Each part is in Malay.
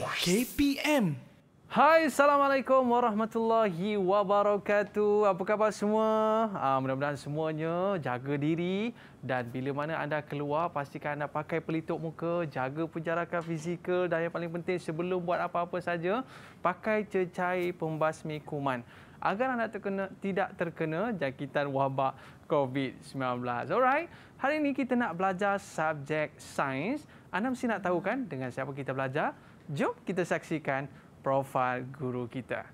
KPM. Hai, Assalamualaikum warahmatullahi wabarakatuh. Apa khabar semua? Uh, mudah-mudahan semuanya jaga diri dan bila mana anda keluar, pastikan anda pakai pelitup muka, jaga penjarakan fizikal dan yang paling penting sebelum buat apa-apa saja, pakai cecair pembasmi kuman agar anda terkena, tidak terkena jangkitan wabak COVID-19. Alright, hari ini kita nak belajar subjek sains. Anda mesti nak tahu kan dengan siapa kita belajar? Jom kita saksikan profil guru kita.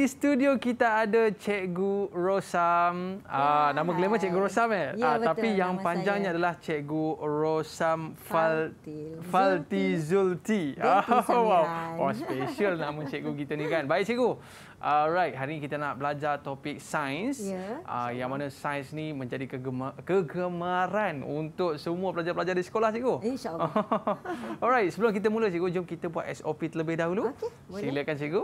Di studio kita ada Cikgu Rosam. Ah, nama glamour Cikgu Rosam eh? Ya, Ah, betul, tapi yang panjangnya saya. adalah Cikgu Rosam Fal Falti Zulti. Ah, Samiran. wow. Oh, special nama cikgu kita ni kan. Baik cikgu. Alright, hari ini kita nak belajar topik sains. Ya, Ah, yang mana sains ni menjadi kegema- kegemaran untuk semua pelajar-pelajar di sekolah cikgu. InsyaAllah. Alright, sebelum kita mula cikgu, jom kita buat SOP terlebih dahulu. Okey, boleh. Silakan cikgu.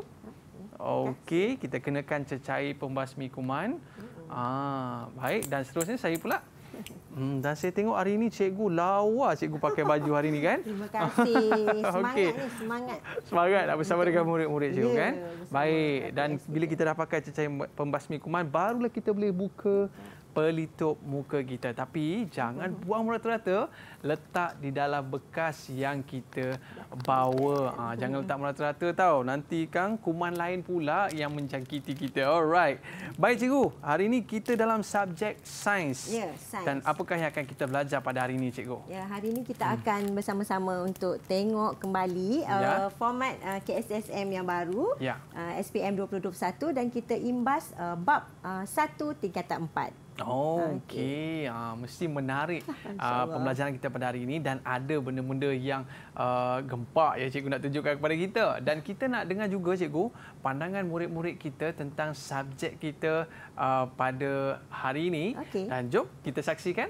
Okey, kita kenakan cecair pembasmi kuman. Ah, baik dan seterusnya saya pula. Hmm, dan saya tengok hari ini cikgu lawa cikgu pakai baju hari ini kan? Terima kasih. Semangat Okey. ni, semangat. Semangat nak bersama dengan murid-murid cikgu Ya, kan? Baik, dan bila kita dah pakai cecair pembasmi kuman, barulah kita boleh buka pelitup muka kita. Tapi jangan buang merata-rata, letak di dalam bekas yang kita bawa. Ha, jangan letak merata-rata tau. Nanti kan kuman lain pula yang menjangkiti kita. Alright. Baik cikgu, hari ini kita dalam subjek sains. Ya, sains. Dan apakah yang akan kita belajar pada hari ini cikgu? Ya, hari ini kita akan bersama-sama untuk tengok kembali Hmm. Ya. uh, format uh, KSSM yang baru. Ya. Uh, SPM 2021 dan kita imbas uh, bab uh, 1 tingkatan 4. Oh, okey. Ah, mesti menarik InsyaAllah. pembelajaran kita pada hari ini dan ada benda-benda yang uh, gempak ya cikgu nak tunjukkan kepada kita. Dan kita nak dengar juga cikgu pandangan murid-murid kita tentang subjek kita uh, pada hari ini. Okey. Dan jom kita saksikan.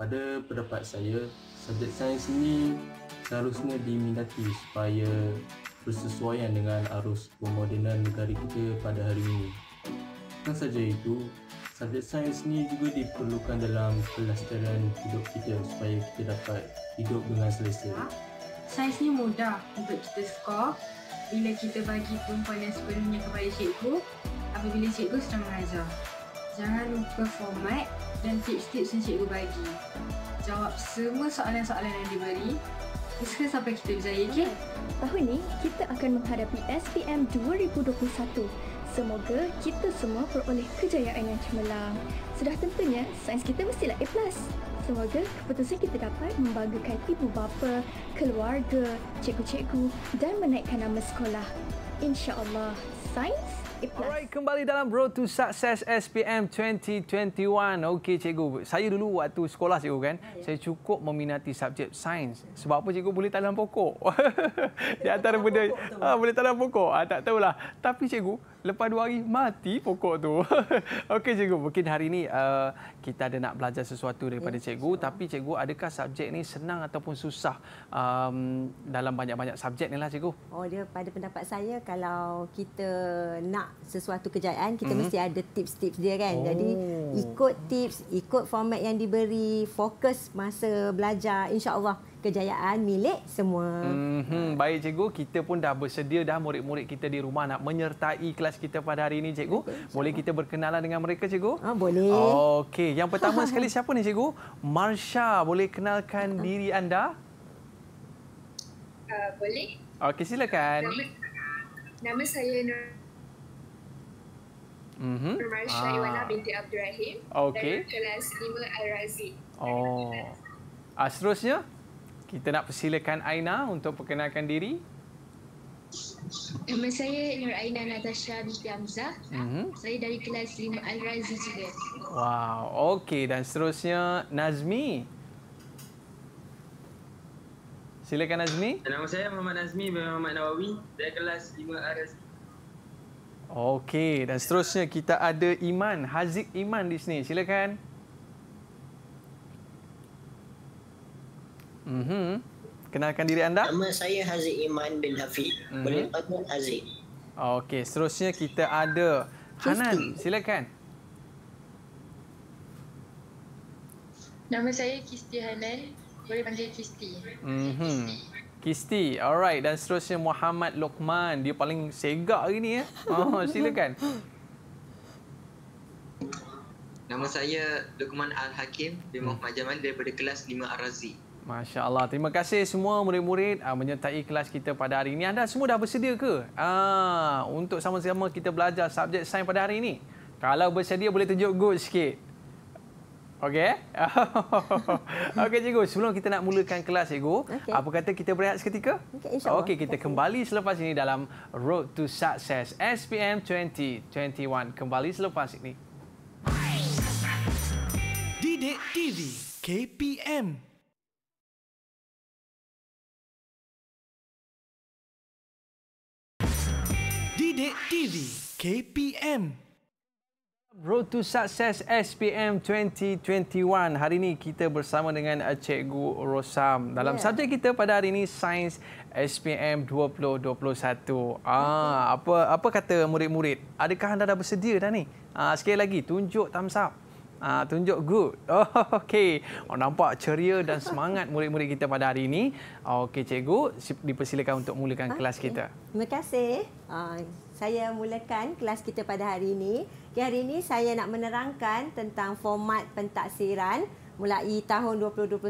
Pada pendapat saya, subjek sains ini seharusnya diminati supaya bersesuaian dengan arus pemodenan negara kita pada hari ini. Bukan saja itu, subjek sains ini juga diperlukan dalam pelestarian hidup kita supaya kita dapat hidup dengan selesa. Sains ni mudah untuk kita skor bila kita bagi tumpuan sepenuhnya kepada cikgu apabila cikgu sedang mengajar. Jangan lupa format dan tips-tips yang cikgu bagi. Jawab semua soalan-soalan yang diberi. Usaha sampai kita berjaya, okey? Tahun ini kita akan menghadapi SPM 2021. Semoga kita semua peroleh kejayaan yang cemerlang. Sudah tentunya sains kita mestilah A+. Semoga keputusan kita dapat membanggakan ibu bapa, keluarga, cikgu-cikgu dan menaikkan nama sekolah. InsyaAllah, sains A+. Alright, kembali dalam Road to Success SPM 2021. Okey cikgu, saya dulu waktu sekolah cikgu kan, saya cukup meminati subjek sains. Sebab apa cikgu boleh tanam pokok? Di antara benda ah, boleh tanam pokok. Ah, tak tahulah. Tapi cikgu, lepas dua hari mati pokok tu. Okey cikgu, mungkin hari ini uh, kita ada nak belajar sesuatu daripada cikgu, tapi cikgu adakah subjek ni senang ataupun susah um, dalam banyak-banyak subjek ni lah cikgu? Oh dia pada pendapat saya kalau kita nak sesuatu kejayaan kita Mhm. mesti ada tips-tips dia kan. Oh. Jadi ikut tips, ikut format yang diberi, fokus masa belajar insya-Allah kejayaan milik semua. Hmm, baik cikgu, kita pun dah bersedia dah murid-murid kita di rumah nak menyertai kelas kita pada hari ini cikgu. Boleh kita berkenalan dengan mereka cikgu? Ah boleh. Okey, yang pertama sekali siapa ni cikgu? Marsha, boleh kenalkan diri anda? Uh, boleh. Okey, silakan. Nama, nama saya Nur Mhm. Marsha Ah. Iwana binti Abdul Rahim. Okey. Dari kelas 5 Al-Razi. Oh. Ah, seterusnya, kita nak persilakan Aina untuk perkenalkan diri. Nama saya Nur Aina Natasha binti Hamzah. Mhm. Saya dari kelas 5 Al-Razi juga. Wow, okey dan seterusnya Nazmi. Silakan Azmi. Nama saya Muhammad Nazmi bin Muhammad Nawawi dari kelas 5 RS. Okey, dan seterusnya kita ada Iman, Haziq Iman di sini. Silakan. Mhm. Kenalkan diri anda. Nama saya Haziq Iman bin Hafiz. Mhm. Boleh panggil Haziq. Okey, seterusnya kita ada Hanan. Silakan. Nama saya Kisti Hanan. Boleh panggil Kisti. Mhm. Kisti. Alright, dan seterusnya Muhammad Lokman. Dia paling segak hari ni ya. Oh, silakan. Nama saya Luqman Al-Hakim bin Muhammad Jamal daripada kelas 5 Ar-Razi. Masya Allah. Terima kasih semua murid-murid uh, menyertai kelas kita pada hari ini. Anda semua dah bersedia ke uh, untuk sama-sama kita belajar subjek sains pada hari ini? Kalau bersedia boleh tunjuk good sikit. Okey? Okey cikgu, sebelum kita nak mulakan kelas cikgu, Okey. apa kata kita berehat seketika? Okey, insyaAllah. Okey, kita kembali selepas ini dalam Road to Success SPM 2021. Kembali selepas ini. Didik TV KPM Didik TV KPM Road to Success SPM 2021. Hari ini kita bersama dengan uh, Cikgu Rosam dalam Ya. subjek kita pada hari ini Sains SPM 2021. Ah, apa apa kata murid-murid? Adakah anda dah bersedia dah ni? Ah, sekali lagi tunjuk thumbs up. Ah, tunjuk good. Oh, okey. Oh, nampak ceria dan semangat murid-murid kita pada hari ini. Okey, cikgu, si- dipersilakan untuk mulakan kelas Okey. kita. Terima kasih. Uh, saya mulakan kelas kita pada hari ini. Okay, hari ini saya nak menerangkan tentang format pentaksiran mulai tahun 2021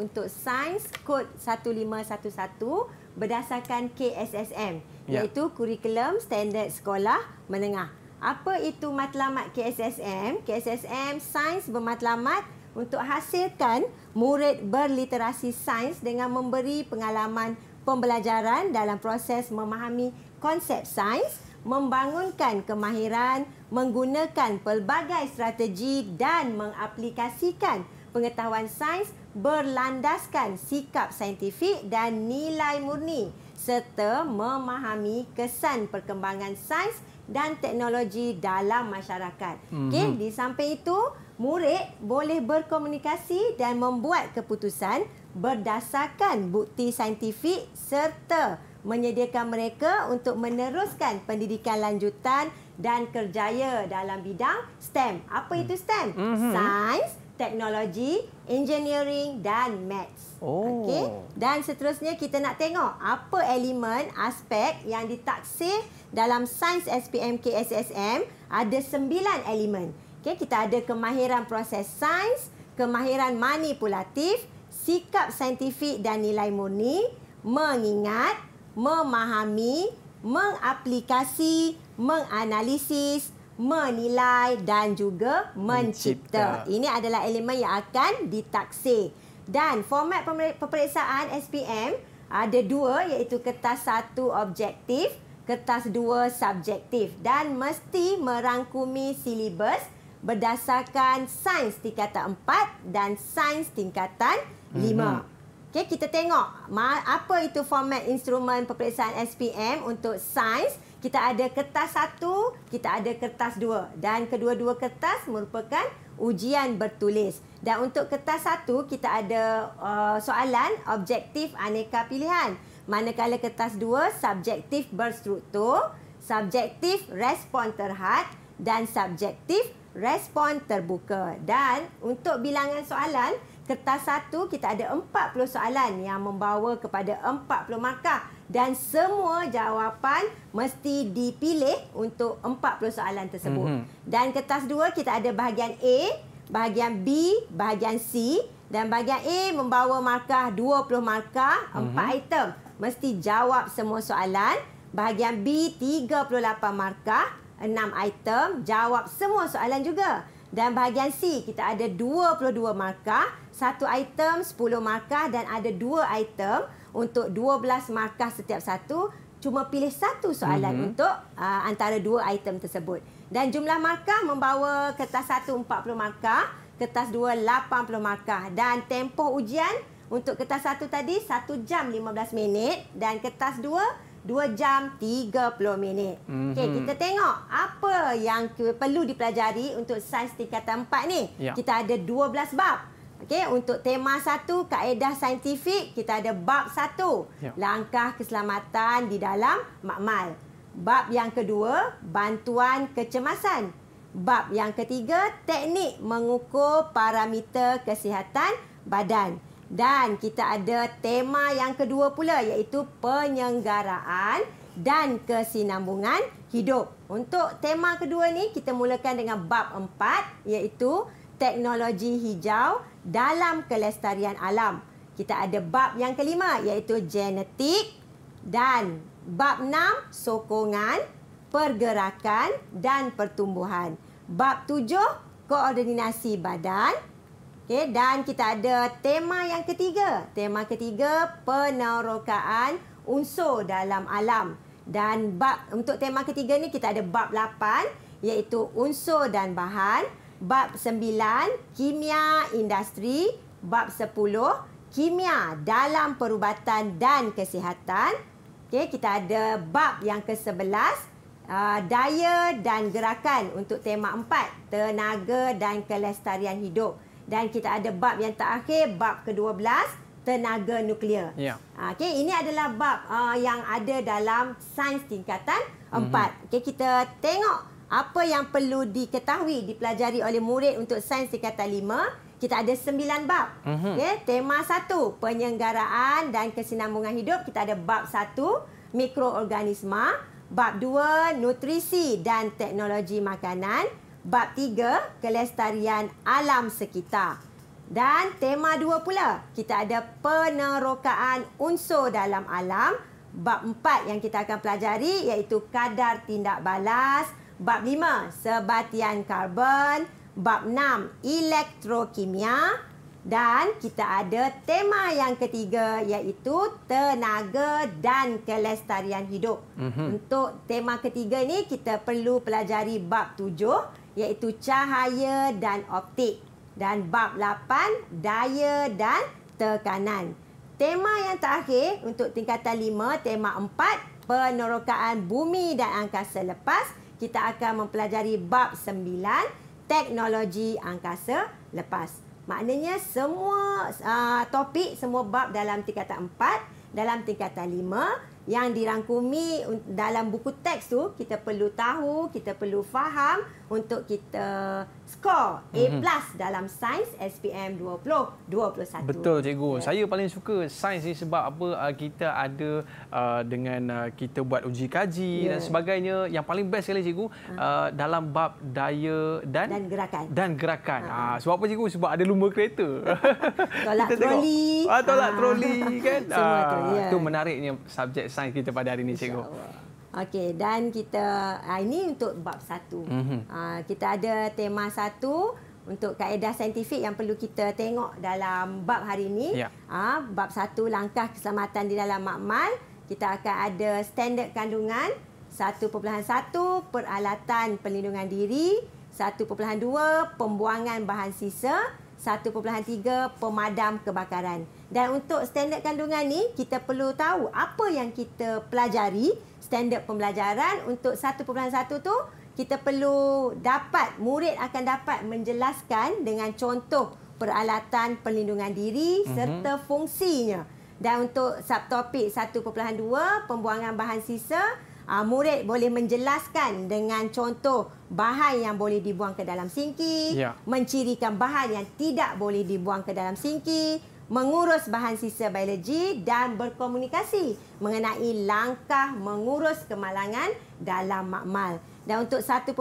untuk Sains Kod 1511 berdasarkan KSSM Ya. iaitu Kurikulum Standard Sekolah Menengah. Apa itu matlamat KSSM? KSSM Sains bermatlamat untuk hasilkan murid berliterasi sains dengan memberi pengalaman pembelajaran dalam proses memahami konsep sains, membangunkan kemahiran, menggunakan pelbagai strategi dan mengaplikasikan pengetahuan sains berlandaskan sikap saintifik dan nilai murni serta memahami kesan perkembangan sains dan teknologi dalam masyarakat. Mm-hmm. Okey, di samping itu, murid boleh berkomunikasi dan membuat keputusan berdasarkan bukti saintifik serta menyediakan mereka untuk meneruskan pendidikan lanjutan dan kerjaya dalam bidang STEM. Apa itu STEM? Mhm. Sains, teknologi, engineering dan maths. Oh. Okey. Dan seterusnya kita nak tengok apa elemen aspek yang ditaksir dalam sains SPM KSSM ada sembilan elemen. Okey, kita ada kemahiran proses sains, kemahiran manipulatif, sikap saintifik dan nilai murni, mengingat, memahami, mengaplikasi, menganalisis, menilai dan juga mencipta. Mencipta. Ini adalah elemen yang akan ditaksir. Dan format peperiksaan SPM ada dua iaitu kertas satu objektif, kertas dua subjektif dan mesti merangkumi silibus berdasarkan sains tingkatan 4 dan sains tingkatan 5. Mm-hmm. Okey, kita tengok apa itu format instrumen peperiksaan SPM untuk sains. Kita ada kertas satu, kita ada kertas dua. Dan kedua-dua kertas merupakan ujian bertulis. Dan untuk kertas satu, kita ada uh, soalan objektif aneka pilihan. Manakala kertas dua, subjektif berstruktur, subjektif respon terhad dan subjektif respon terbuka. Dan untuk bilangan soalan, kertas satu kita ada 40 soalan yang membawa kepada 40 markah dan semua jawapan mesti dipilih untuk 40 soalan tersebut. Mhm. Dan kertas dua kita ada bahagian A, bahagian B, bahagian C dan bahagian A membawa markah 20 markah, 4 item. Mesti jawab semua soalan. Bahagian B 38 markah, 6 item, jawab semua soalan juga. Dan bahagian C kita ada 22 markah, satu item 10 markah dan ada dua item untuk 12 markah setiap satu. Cuma pilih satu soalan mm-hmm. untuk uh, antara dua item tersebut. Dan jumlah markah membawa kertas satu 40 markah, kertas dua 80 markah dan tempoh ujian Untuk kertas satu tadi 1 jam 15 minit dan kertas dua 2 jam 30 minit. Mm-hmm. Okey, kita tengok apa yang perlu dipelajari untuk sains tingkatan 4 ni. Ya. Kita ada 12 bab. Okey, untuk tema satu kaedah saintifik, kita ada bab satu. Ya. Langkah keselamatan di dalam makmal. Bab yang kedua, bantuan kecemasan. Bab yang ketiga, teknik mengukur parameter kesihatan badan. Dan kita ada tema yang kedua pula iaitu penyelenggaraan dan kesinambungan hidup. Untuk tema kedua ni kita mulakan dengan bab empat iaitu teknologi hijau dalam kelestarian alam. Kita ada bab yang kelima iaitu genetik dan bab enam sokongan, pergerakan dan pertumbuhan. Bab tujuh koordinasi badan. Okay, dan kita ada tema yang ketiga. Tema ketiga penerokaan unsur dalam alam. Dan bab untuk tema ketiga ni kita ada bab 8 iaitu unsur dan bahan, bab 9 kimia industri, bab 10 kimia dalam perubatan dan kesihatan. Okey, kita ada bab yang ke-11 uh, daya dan gerakan untuk tema 4 tenaga dan kelestarian hidup. Dan kita ada bab yang terakhir bab ke-12 tenaga nuklear. Ya. Ah, Okey, ini adalah bab uh, yang ada dalam sains tingkatan 4. Mm-hmm. Okey, kita tengok apa yang perlu diketahui dipelajari oleh murid untuk sains tingkatan 5. Kita ada 9 bab. Mhm. Okey, tema 1 penyelenggaraan dan kesinambungan hidup. Kita ada bab 1 mikroorganisma, bab 2 nutrisi dan teknologi makanan, bab 3 kelestarian alam sekitar. Dan tema dua pula, kita ada penerokaan unsur dalam alam. Bab empat yang kita akan pelajari iaitu kadar tindak balas. Bab lima, sebatian karbon. Bab enam, elektrokimia. Dan kita ada tema yang ketiga iaitu tenaga dan kelestarian hidup. Mhm. Untuk tema ketiga ni kita perlu pelajari bab tujuh iaitu cahaya dan optik dan bab 8 daya dan tekanan. Tema yang terakhir untuk tingkatan 5, tema 4 penerokaan bumi dan angkasa lepas, kita akan mempelajari bab 9 teknologi angkasa lepas. Maknanya semua uh, topik, semua bab dalam tingkatan 4, dalam tingkatan 5 yang dirangkumi dalam buku teks tu kita perlu tahu, kita perlu faham untuk kita skor A+ Mhm. dalam sains SPM 20 21. Betul cikgu. Ya. Saya paling suka sains ni sebab apa uh, kita ada uh, dengan uh, kita buat uji kaji Ya. dan sebagainya. Yang paling best sekali cikgu uh, dalam bab daya dan dan gerakan. dan gerakan. Ah sebab apa cikgu? Sebab ada lumba kereta. Tolak troli. Ah tolak Ah. troli kan. Semua tu, Ah, ya. Itu menariknya subjek sains kita pada hari ini cikgu. Okey, dan kita ah, ini untuk bab satu. Mhm. Ah, kita ada tema satu untuk kaedah saintifik yang perlu kita tengok dalam bab hari ini. Ya. Ah, bab satu langkah keselamatan di dalam makmal. Kita akan ada standard kandungan 1.1 peralatan perlindungan diri, 1.2 pembuangan bahan sisa, 1.3 pemadam kebakaran. Dan untuk standard kandungan ni kita perlu tahu apa yang kita pelajari, standard pembelajaran untuk 1.1 tu kita perlu dapat murid akan dapat menjelaskan dengan contoh peralatan perlindungan diri Mhm. serta fungsinya. Dan untuk subtopik 1.2 pembuangan bahan sisa Uh, murid boleh menjelaskan dengan contoh bahan yang boleh dibuang ke dalam sinki, Ya. mencirikan bahan yang tidak boleh dibuang ke dalam sinki, mengurus bahan sisa biologi dan berkomunikasi mengenai langkah mengurus kemalangan dalam makmal. Dan untuk 1.3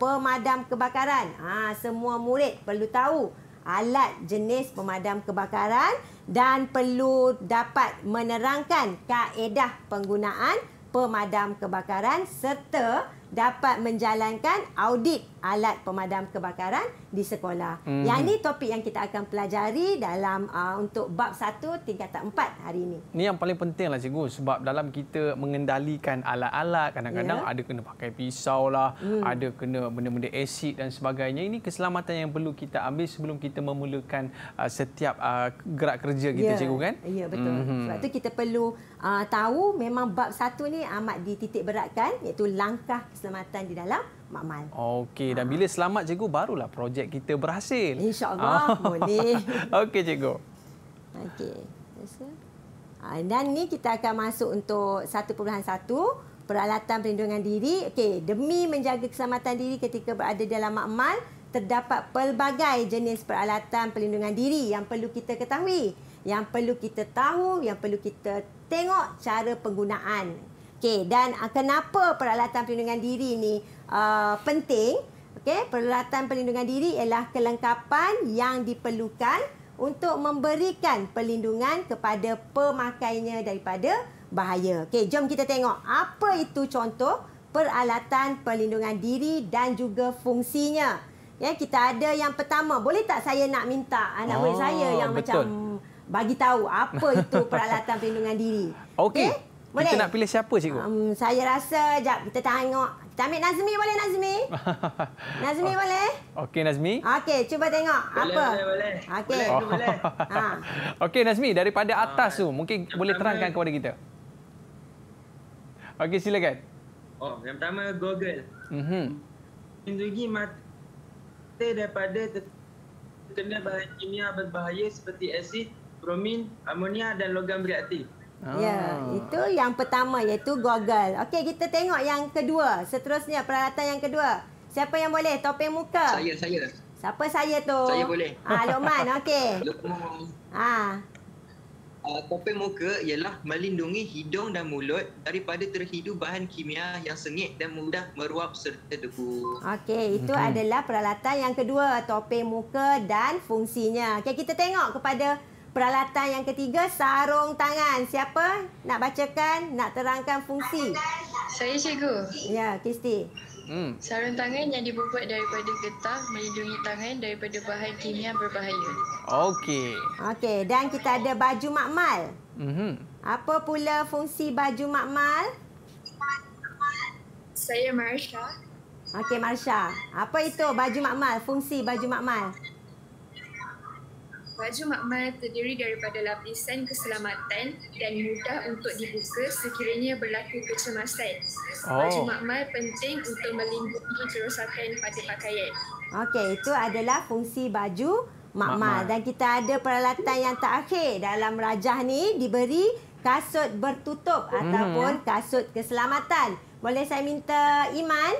pemadam kebakaran. Ha, semua murid perlu tahu alat jenis pemadam kebakaran dan perlu dapat menerangkan kaedah penggunaan pemadam kebakaran serta dapat menjalankan audit alat pemadam kebakaran di sekolah. Mhm. Yang ini topik yang kita akan pelajari dalam uh, untuk bab 1 tingkatan 4 hari ini. Ini yang paling penting lah cikgu sebab dalam kita mengendalikan alat-alat kadang-kadang Ya. ada kena pakai pisau lah, Hmm. ada kena benda-benda asid dan sebagainya. Ini keselamatan yang perlu kita ambil sebelum kita memulakan uh, setiap uh, gerak kerja kita cikgu kan? Ya, betul. Mhm. Sebab tu kita perlu uh, tahu memang bab 1 ni amat dititik beratkan iaitu langkah keselamatan di dalam makmal. Okey, dan bila selamat cikgu barulah projek kita berhasil. InsyaAllah, boleh. Okey cikgu. Okey. Ah, Dan ni kita akan masuk untuk 1.1 peralatan perlindungan diri. Okey, demi menjaga keselamatan diri ketika berada dalam makmal, terdapat pelbagai jenis peralatan perlindungan diri yang perlu kita ketahui. Yang perlu kita tahu, yang perlu kita tengok cara penggunaan. Okey, dan ah, kenapa peralatan perlindungan diri ni uh, penting? Okey, peralatan perlindungan diri ialah kelengkapan yang diperlukan untuk memberikan perlindungan kepada pemakainya daripada bahaya. Okey, jom kita tengok apa itu contoh peralatan perlindungan diri dan juga fungsinya. Ya, kita ada yang pertama. Boleh tak saya nak minta anak Oh, murid saya yang betul. macam bagi tahu apa itu peralatan perlindungan diri. Okey. Boleh? Kita nak pilih siapa cikgu? Um, saya rasa jap kita tengok. Kita ambil Nazmi boleh Nazmi? Nazmi boleh? Okey Nazmi. Okey, cuba tengok Boleh, apa. boleh, boleh. Okey. Boleh, tu boleh. Ha. Okey Nazmi daripada atas tu mungkin boleh pertama- terangkan kepada kita. Okey silakan. Oh, yang pertama Google. Mhm. Lindungi mata daripada terkena bahan kimia berbahaya seperti asid, bromin, amonia dan logam bereaktif. Ya, Ah. itu yang pertama iaitu goggle. Okey, kita tengok yang kedua. Seterusnya peralatan yang kedua. Siapa yang boleh? Topeng muka. Saya, saya. Siapa saya tu? Saya boleh. Ah, Lokman. Okey. Lukman. Ah, Uh, topeng muka ialah melindungi hidung dan mulut daripada terhidu bahan kimia yang sengit dan mudah meruap serta debu. okey, itu Mhm. adalah peralatan yang kedua, topeng muka dan fungsinya. Okey, kita tengok kepada peralatan yang ketiga, sarung tangan. Siapa nak bacakan, nak terangkan fungsi? Saya cikgu. Ya, Kisti. Hmm. Sarung tangan yang dibuat daripada getah melindungi tangan daripada bahan kimia berbahaya. Okey. Okey, dan kita ada baju makmal. Mhm. Apa pula fungsi baju makmal? Saya Marsha. Okey, Marsha. Apa itu baju makmal? Fungsi baju makmal. Baju makmal terdiri daripada lapisan keselamatan dan mudah untuk dibuka sekiranya berlaku kecemasan. Baju Oh. makmal penting untuk melindungi kerosakan pada pakaian. Okey, itu adalah fungsi baju makmal. Makmal. Dan kita ada peralatan yang terakhir dalam rajah ni diberi kasut bertutup Hmm. ataupun kasut keselamatan. Boleh saya minta Iman?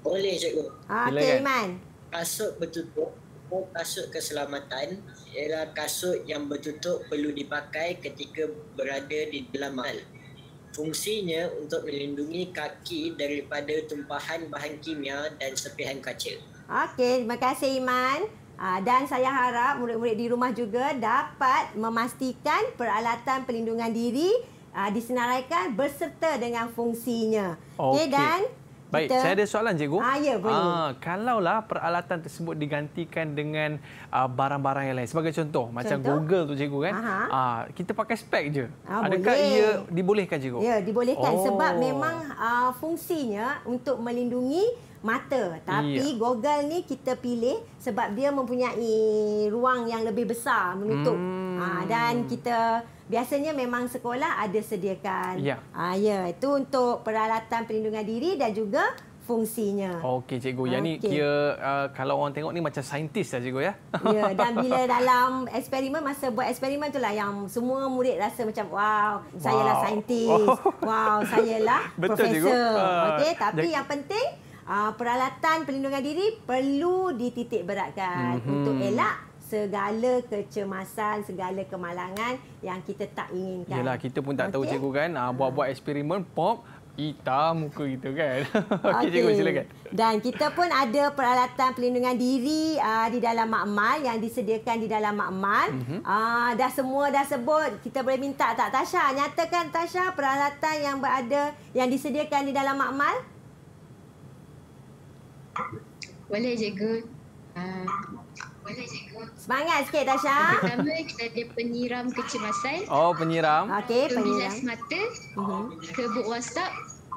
Boleh cikgu. Ah, Okey. Iman. Kasut bertutup atau kasut keselamatan ialah kasut yang bertutup perlu dipakai ketika berada di dalam mal. Fungsinya untuk melindungi kaki daripada tumpahan bahan kimia dan serpihan kaca. Okey, terima kasih Iman. Ah, dan saya harap murid-murid di rumah juga dapat memastikan peralatan pelindungan diri ah, disenaraikan berserta dengan fungsinya. Okey, Okey. dan Baik, kita- saya ada soalan cikgu. Ah, ya, boleh. Ah, kalaulah peralatan tersebut digantikan dengan ah, barang-barang yang lain. Sebagai contoh, macam? Google tu cikgu kan. Aha. Ah, kita pakai spek je. Ah, Adakah boleh. ia dibolehkan cikgu? Ya, dibolehkan Oh. sebab memang uh, fungsinya untuk melindungi mata. Tapi Ya. Google ni kita pilih sebab dia mempunyai ruang yang lebih besar menutup. Hmm. Uh, dan kita biasanya memang sekolah ada sediakan. Ya. Uh, ya, itu untuk peralatan perlindungan diri dan juga fungsinya. Okey cikgu, yang ni Okey. kira uh, kalau orang tengok ni macam saintis lah cikgu ya. Ya, dan bila dalam eksperimen, masa buat eksperimen tu lah yang semua murid rasa macam, wow, saya lah Wow. saintis. Wow, saya lah cikgu. profesor. Ah, Okey, tapi jadi- yang penting, uh, peralatan pelindungan diri perlu dititik beratkan Mhm. untuk elak segala kecemasan, segala kemalangan yang kita tak inginkan. Yalah, kita pun tak tahu Okey? cikgu kan. Ah, buat-buat eksperimen, pop, hitam muka kita kan. Okey cikgu, silakan. Dan kita pun ada peralatan pelindungan diri uh, di dalam makmal yang disediakan di dalam makmal. Mhm. Mm-hmm. Uh, dah semua dah sebut. Kita boleh minta tak Tasha? Nyatakan Tasha peralatan yang berada yang disediakan di dalam makmal. Boleh cikgu. Uh, boleh cikgu. Semangat sikit Tasha. Pertama kita ada penyiram kecemasan. Oh, penyiram. Okey, penyiram. mata. Mhm. Kebuk WhatsApp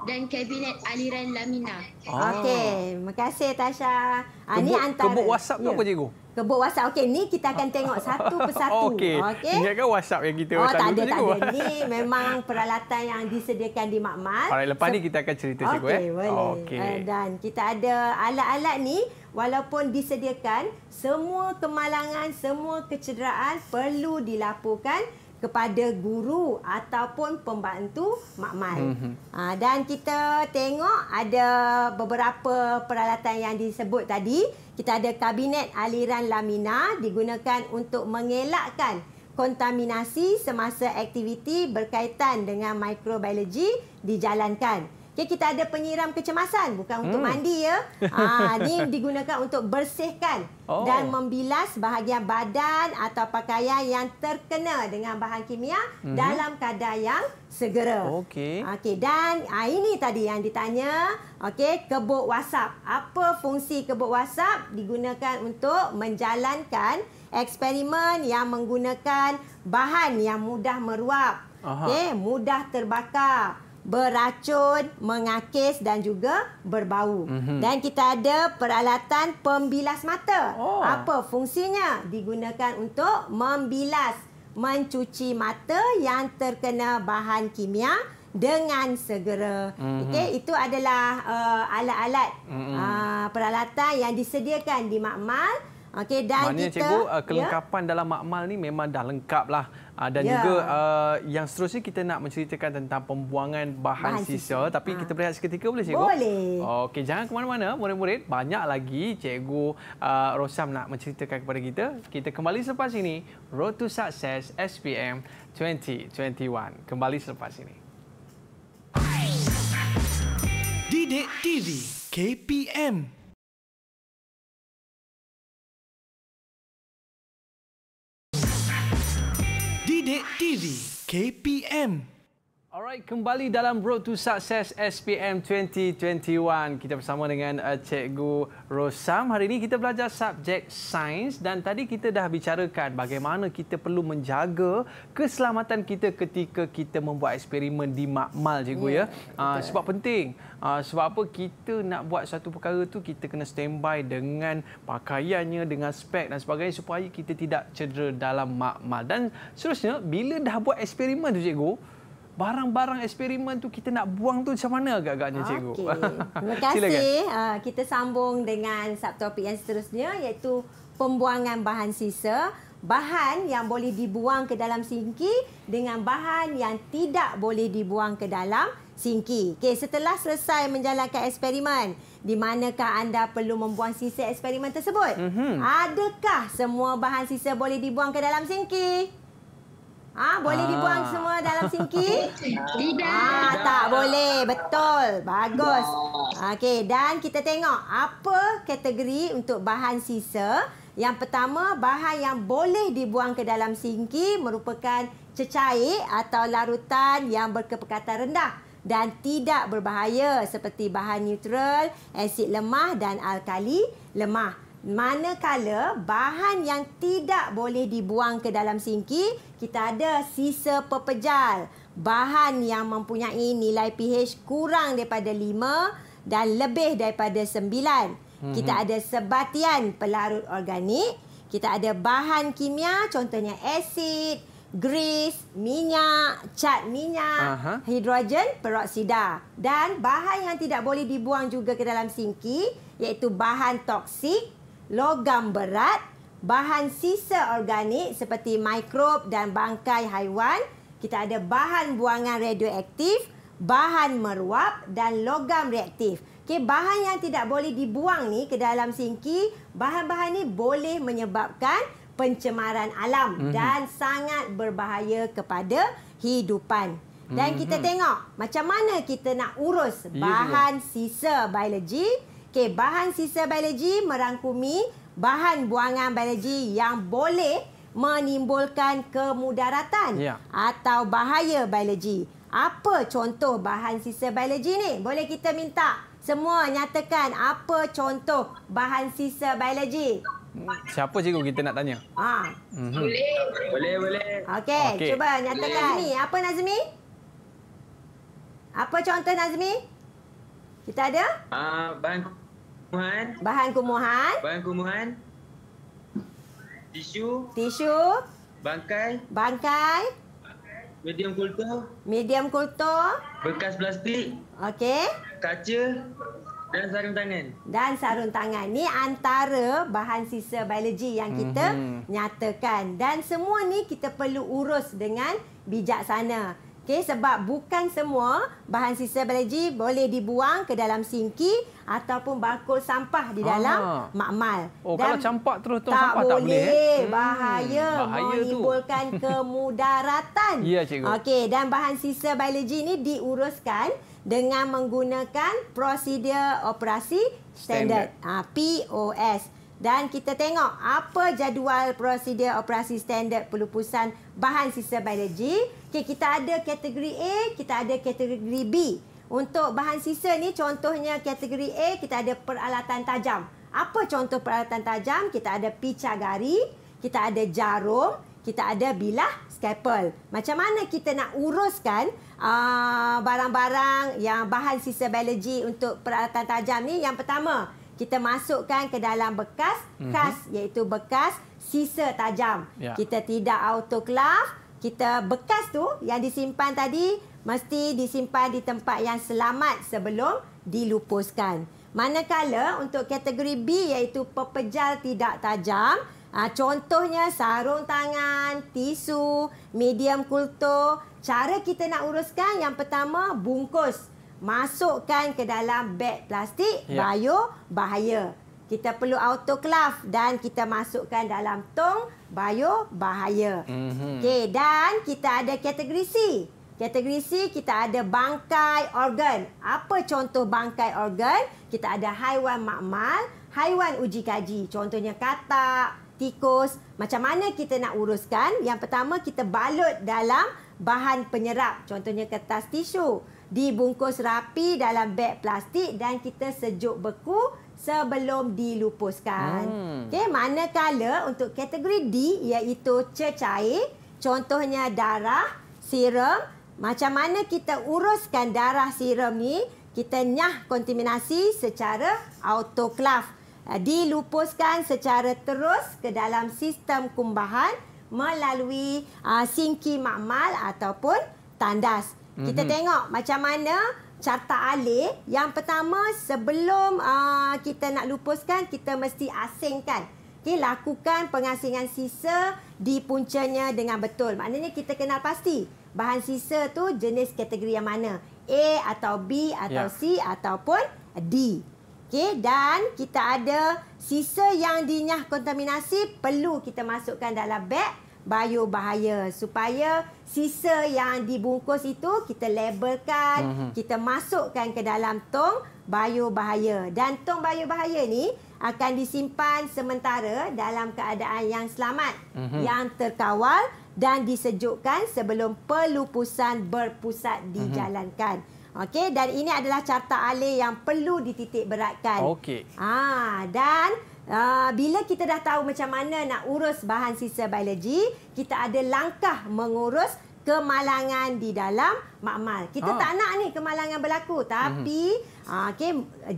dan kabinet aliran lamina. Oh. Okey, terima kasih Tasha. Ah, ni Kebuk, antara kebuk WhatsApp tu Ya. apa cikgu? Kebuk WhatsApp. Okey, ni kita akan tengok satu persatu. Okey. Okey. Ingatkan WhatsApp yang kita Oh, tak ada, tak ada. Ni memang peralatan yang disediakan di Makmal. Alright, lepas Se- ni kita akan cerita cikgu Okey, eh. boleh. Okey. Uh, dan kita ada alat-alat ni walaupun disediakan, semua kemalangan, semua kecederaan perlu dilaporkan kepada guru ataupun pembantu makmal. Mhm. Uh, dan kita tengok ada beberapa peralatan yang disebut tadi. Kita ada kabinet aliran lamina digunakan untuk mengelakkan kontaminasi semasa aktiviti berkaitan dengan mikrobiologi dijalankan. Okay, kita ada penyiram kecemasan bukan untuk Hmm. mandi ya. Ah ni digunakan untuk bersihkan Oh. dan membilas bahagian badan atau pakaian yang terkena dengan bahan kimia Mhm. dalam kadar yang segera. Okey. Okey dan ah, ini tadi yang ditanya. Okey, kebuk WhatsApp. Apa fungsi kebuk WhatsApp? Digunakan untuk menjalankan eksperimen yang menggunakan bahan yang mudah meruap. Okey, mudah terbakar, beracun, mengakis dan juga berbau. Mhm. Dan kita ada peralatan pembilas mata. Oh. Apa fungsinya? Digunakan untuk membilas, mencuci mata yang terkena bahan kimia dengan segera. Mhm. Okey, itu adalah uh, alat-alat Mhm. uh, peralatan yang disediakan di makmal. Okey dan Maknanya kita cikgu uh, ya, kelengkapan dalam makmal ni memang dah lengkap lah. Uh, dan Ya. juga uh, yang seterusnya kita nak menceritakan tentang pembuangan bahan, Bahan sisa. sisa. Tapi Ha. kita berehat seketika boleh cikgu? Boleh. Okey, jangan ke mana-mana murid-murid. Banyak lagi cikgu uh, Rosam nak menceritakan kepada kita. Kita kembali selepas ini. Road to Success SPM 2021. Kembali selepas ini. Didik TV KPM Didik TV KPM Alright, kembali dalam Road to Success SPM 2021. Kita bersama dengan uh, Cikgu Rosam. Hari ini kita belajar subjek sains dan tadi kita dah bicarakan bagaimana kita perlu menjaga keselamatan kita ketika kita membuat eksperimen di makmal, Cikgu ya. Uh, sebab penting. Uh, sebab apa kita nak buat satu perkara tu kita kena standby dengan pakaiannya, dengan spek dan sebagainya supaya kita tidak cedera dalam makmal. Dan seterusnya, bila dah buat eksperimen tu, Cikgu, barang-barang eksperimen tu kita nak buang tu macam mana agak-agaknya cikgu? Okey. Terima kasih. Uh, kita sambung dengan subtopik yang seterusnya iaitu pembuangan bahan sisa. Bahan yang boleh dibuang ke dalam sinki dengan bahan yang tidak boleh dibuang ke dalam sinki. Okey, setelah selesai menjalankan eksperimen, di manakah anda perlu membuang sisa eksperimen tersebut? Mhm. Adakah semua bahan sisa boleh dibuang ke dalam sinki? Ah, boleh Ah. dibuang semua dalam sinki? Tidak. Ah, tak boleh. Betul. Bagus. Okey, dan kita tengok apa kategori untuk bahan sisa. Yang pertama, bahan yang boleh dibuang ke dalam sinki merupakan cecair atau larutan yang berkepekatan rendah dan tidak berbahaya seperti bahan neutral, asid lemah dan alkali lemah. Manakala bahan yang tidak boleh dibuang ke dalam sinki, kita ada sisa pepejal. Bahan yang mempunyai nilai pH kurang daripada 5 dan lebih daripada 9. Kita ada sebatian pelarut organik. Kita ada bahan kimia contohnya asid, grease, minyak, cat minyak, Aha. hidrogen peroksida. Dan bahan yang tidak boleh dibuang juga ke dalam sinki iaitu bahan toksik, logam berat, bahan sisa organik seperti mikrob dan bangkai haiwan. Kita ada bahan buangan radioaktif, bahan meruap dan logam reaktif. Okey, bahan yang tidak boleh dibuang ni ke dalam sinki, bahan-bahan ni boleh menyebabkan pencemaran alam Mhm. dan sangat berbahaya kepada hidupan. Dan kita tengok macam mana kita nak urus bahan sisa biologi. Okey, bahan sisa biologi merangkumi bahan buangan biologi yang boleh menimbulkan kemudaratan Ya. atau bahaya biologi. Apa contoh bahan sisa biologi ni? Boleh kita minta Semua nyatakan apa contoh bahan sisa biologi. Siapa cikgu kita nak tanya? Ha. Mhm. Boleh. Boleh, boleh. Okey, Okey. cuba nyatakan Nazmi. Apa Nazmi? Apa contoh Nazmi? Kita ada Ah, bahan kumuhan, bahan kumuhan, bahan kumuhan, tisu, tisu, bangkai, bangkai, medium kultur, medium kultur, bekas plastik, okey, kaca. Dan sarung tangan. dan sarung tangan. Ni antara bahan sisa biologi yang kita Mhm. nyatakan. Dan semua ni kita perlu urus dengan bijaksana. Okey, sebab bukan semua bahan sisa biologi boleh dibuang ke dalam sinki ataupun bakul sampah di dalam Ah. makmal. Oh, kalau campak terus tak sampah tak boleh, eh? Hmm, Bahaya, bahaya tu. menimbulkan kemudaratan. Ya, cikgu. Okey, dan bahan sisa biologi ni diuruskan dengan menggunakan prosedur operasi standard, ha, POS. Dan kita tengok apa jadual prosedur operasi standard pelupusan bahan sisa biologi. Okey, kita ada kategori A, kita ada kategori B. Untuk bahan sisa ni contohnya kategori A kita ada peralatan tajam. Apa contoh peralatan tajam? Kita ada picagari, kita ada jarum, kita ada bilah scalpel. Macam mana kita nak uruskan uh, barang-barang yang bahan sisa biologi untuk peralatan tajam ni? Yang pertama, kita masukkan ke dalam bekas Mhm. kas iaitu bekas sisa tajam. Ya. Kita tidak autoclave, kita bekas tu yang disimpan tadi mesti disimpan di tempat yang selamat sebelum dilupuskan. Manakala untuk kategori B iaitu pepejal tidak tajam, ha, contohnya sarung tangan, tisu, medium kultur, cara kita nak uruskan yang pertama bungkus. Masukkan ke dalam beg plastik, Ya. bio bahaya. Kita perlu autoclave dan kita masukkan dalam tong bio bahaya. Mhm. Okey, dan kita ada kategori C. Kategori C kita ada bangkai organ. Apa contoh bangkai organ? Kita ada haiwan makmal, haiwan uji kaji. Contohnya katak, tikus. Macam mana kita nak uruskan? Yang pertama kita balut dalam bahan penyerap. Contohnya kertas tisu. Dibungkus rapi dalam beg plastik dan kita sejuk beku sebelum dilupuskan. Hmm. Okey, manakala untuk kategori D iaitu cecair, contohnya darah, serum, macam mana kita uruskan darah serum ni? Kita nyah kontaminasi secara autoclave. Uh, Dilupuskan secara terus ke dalam sistem kumbahan melalui uh, sinki makmal ataupun tandas. Kita Mhm. tengok macam mana carta alih. Yang pertama sebelum uh, kita nak lupuskan kita mesti asingkan. Okey, lakukan pengasingan sisa di puncanya dengan betul. Maknanya kita kenal pasti bahan sisa tu jenis kategori yang mana. A atau B atau Ya. C ataupun D. Okey, dan kita ada sisa yang dinyah kontaminasi perlu kita masukkan dalam beg bio bahaya supaya sisa yang dibungkus itu kita labelkan, Mhm. kita masukkan ke dalam tong bio bahaya dan tong bio bahaya ni akan disimpan sementara dalam keadaan yang selamat, Mhm. yang terkawal dan disejukkan sebelum pelupusan berpusat dijalankan. Okey dan ini adalah carta alih yang perlu dititik beratkan. Okey. Ah dan uh, bila kita dah tahu macam mana nak urus bahan sisa biologi, kita ada langkah mengurus kemalangan di dalam makmal. Kita Ah. tak nak ni kemalangan berlaku tapi mm-hmm. okey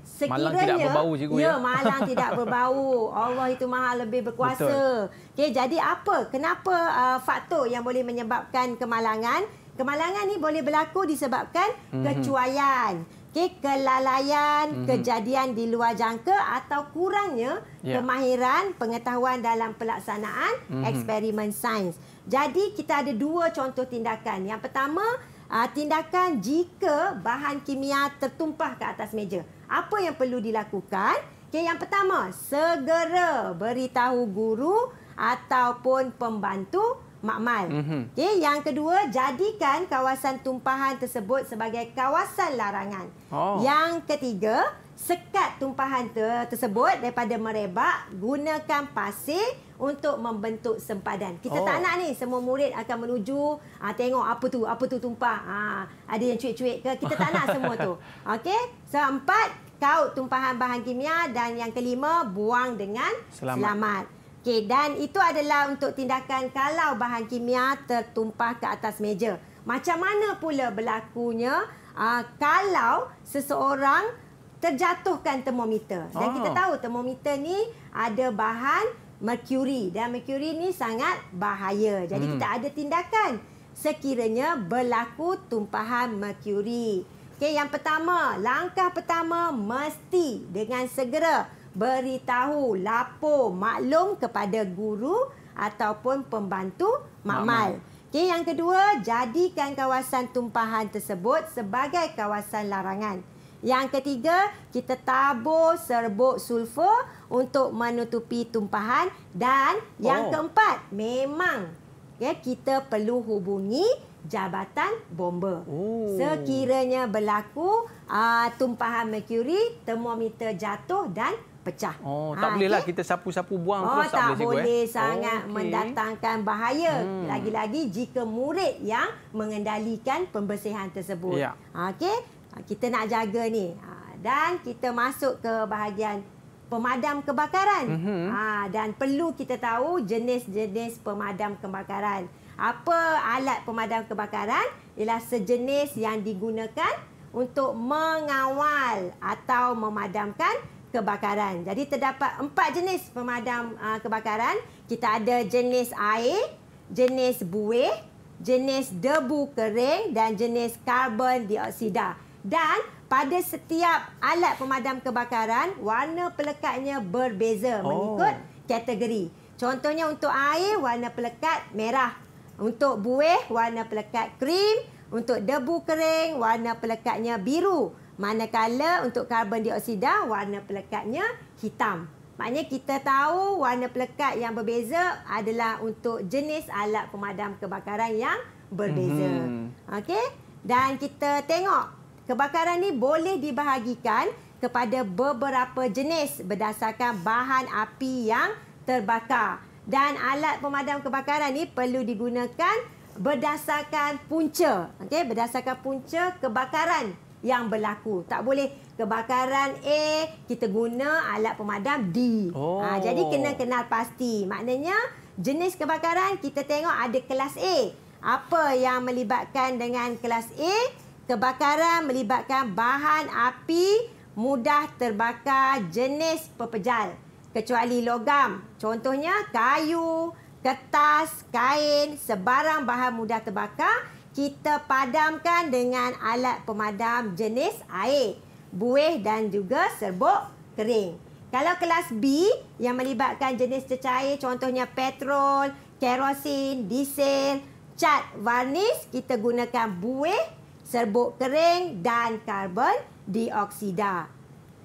sekiranya Malang tidak berbau, cikgu, ya. ya? malang tidak berbau. Allah itu Maha lebih berkuasa. Okey jadi apa? Kenapa uh, faktor yang boleh menyebabkan kemalangan? Kemalangan ni boleh berlaku disebabkan Mhm. kecuaian. Okey, kelalaian, Mhm. kejadian di luar jangka atau kurangnya Ya. kemahiran pengetahuan dalam pelaksanaan Mhm. eksperimen sains. Jadi kita ada dua contoh tindakan. Yang pertama, uh, tindakan jika bahan kimia tertumpah ke atas meja. Apa yang perlu dilakukan? Okay, yang pertama, segera beritahu guru ataupun pembantu makmal. Mhm. Okey, yang kedua, jadikan kawasan tumpahan tersebut sebagai kawasan larangan. Oh. Yang ketiga, sekat tumpahan ter- tersebut daripada merebak, gunakan pasir untuk membentuk sempadan. Kita Oh. tak nak ni semua murid akan menuju ah, tengok apa tu, apa tu tumpah. Ah, ada yang cuik-cuik ke? Kita tak nak semua tu. Okey? So, empat, kaut tumpahan bahan kimia dan yang kelima buang dengan Selamat. selamat. Okey dan itu adalah untuk tindakan kalau bahan kimia tertumpah ke atas meja. Macam mana pula berlakunya uh, kalau seseorang terjatuhkan termometer. Dan Ah. kita tahu termometer ni ada bahan merkuri dan merkuri ni sangat bahaya. Jadi Hmm. kita ada tindakan sekiranya berlaku tumpahan merkuri. Okey, yang pertama, langkah pertama mesti dengan segera beritahu, lapor, maklum kepada guru ataupun pembantu makmal. Okey, yang kedua, jadikan kawasan tumpahan tersebut sebagai kawasan larangan. Yang ketiga, kita tabur serbuk sulfur untuk menutupi tumpahan dan yang Oh. keempat, memang ya kita perlu hubungi jabatan bomba. Oh. Sekiranya berlaku uh, tumpahan merkuri, termometer jatuh dan pecah. Oh, Ah, tak boleh lah okey? kita sapu-sapu buang Oh, terus tak, tak boleh cikgu boleh eh. sangat Oh, okey. mendatangkan bahaya. Hmm. Lagi-lagi jika murid yang mengendalikan pembersihan tersebut. Ya. Okey, Ah, kita nak jaga ni. Ah, Dan kita masuk ke bahagian pemadam kebakaran. Mhm. Ah, dan perlu kita tahu jenis-jenis pemadam kebakaran. Apa alat pemadam kebakaran? Ialah sejenis yang digunakan untuk mengawal atau memadamkan kebakaran. Jadi terdapat empat jenis pemadam uh, kebakaran. Kita ada jenis air, jenis buih, jenis debu kering dan jenis karbon dioksida. Dan pada setiap alat pemadam kebakaran, warna pelekatnya berbeza Oh. mengikut kategori. Contohnya untuk air, warna pelekat merah. Untuk buih, warna pelekat krim. Untuk debu kering, warna pelekatnya biru. Manakala untuk karbon dioksida, warna pelekatnya hitam. Maknanya kita tahu warna pelekat yang berbeza adalah untuk jenis alat pemadam kebakaran yang berbeza. Mhm. Okey? Dan kita tengok kebakaran ni boleh dibahagikan kepada beberapa jenis berdasarkan bahan api yang terbakar. Dan alat pemadam kebakaran ni perlu digunakan berdasarkan punca. Okey, berdasarkan punca kebakaran yang berlaku. Tak boleh kebakaran A kita guna alat pemadam D. Oh. Ha, jadi kena kenal pasti. Maknanya jenis kebakaran kita tengok ada kelas A. Apa yang melibatkan dengan kelas A? Kebakaran melibatkan bahan api mudah terbakar jenis pepejal kecuali logam. Contohnya kayu, kertas, kain, sebarang bahan mudah terbakar kita padamkan dengan alat pemadam jenis air, buih dan juga serbuk kering. Kalau kelas B yang melibatkan jenis cecair contohnya petrol, kerosin, diesel, cat, varnis, kita gunakan buih, serbuk kering dan karbon dioksida.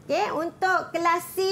Okey, untuk kelas C